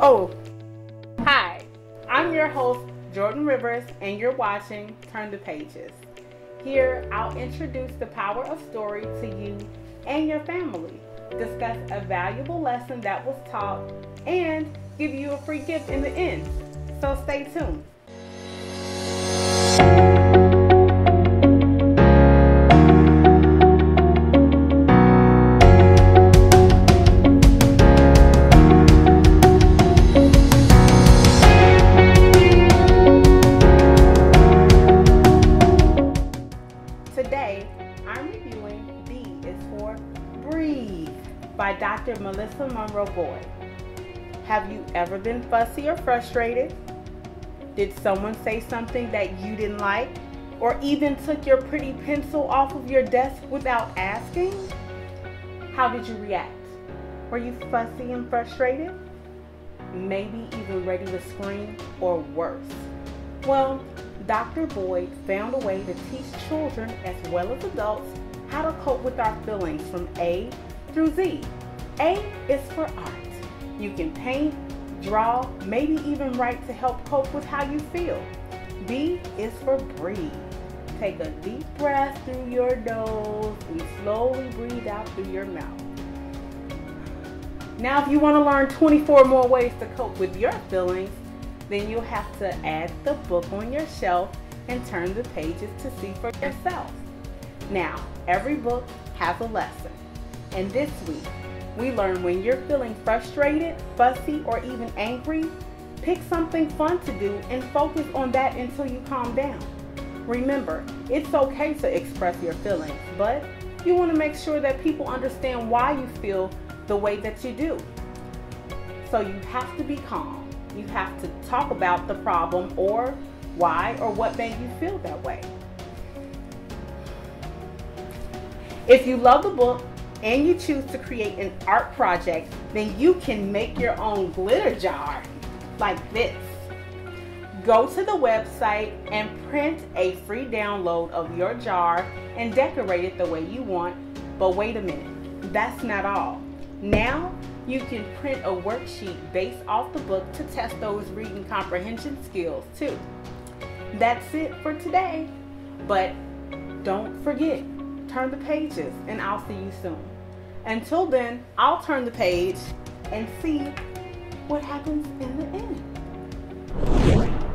Oh, hi. I'm your host, Jordan Rivers, and you're watching Turn the Pages. Here, I'll introduce the power of story to you and your family, discuss a valuable lesson that was taught, and give you a free gift in the end. So stay tuned. Today, I'm reviewing B is for Breathe by Dr. Melissa Munro Boyd. Have you ever been fussy or frustrated? Did someone say something that you didn't like? Or even took your pretty pencil off of your desk without asking? How did you react? Were you fussy and frustrated? Maybe even ready to scream or worse? Well, Dr. Boyd found a way to teach children as well as adults how to cope with our feelings from A through Z. A is for art. You can paint, draw, maybe even write to help cope with how you feel. B is for breathe. Take a deep breath through your nose and slowly breathe out through your mouth. Now, if you want to learn 24 more ways to cope with your feelings, then you'll have to add the book on your shelf and turn the pages to see for yourself. Now, every book has a lesson. And this week, we learn when you're feeling frustrated, fussy, or even angry, pick something fun to do and focus on that until you calm down. Remember, it's okay to express your feelings, but you want to make sure that people understand why you feel the way that you do. So you have to be calm. You have to talk about the problem or why or what made you feel that way. If you love the book and you choose to create an art project, then you can make your own glitter jar like this. Go to the website and print a free download of your jar and decorate it the way you want. But wait a minute, that's not all. Now you can print a worksheet based off the book to test those reading comprehension skills too. That's it for today. But don't forget, turn the pages and I'll see you soon. Until then, I'll turn the page and see what happens in the end.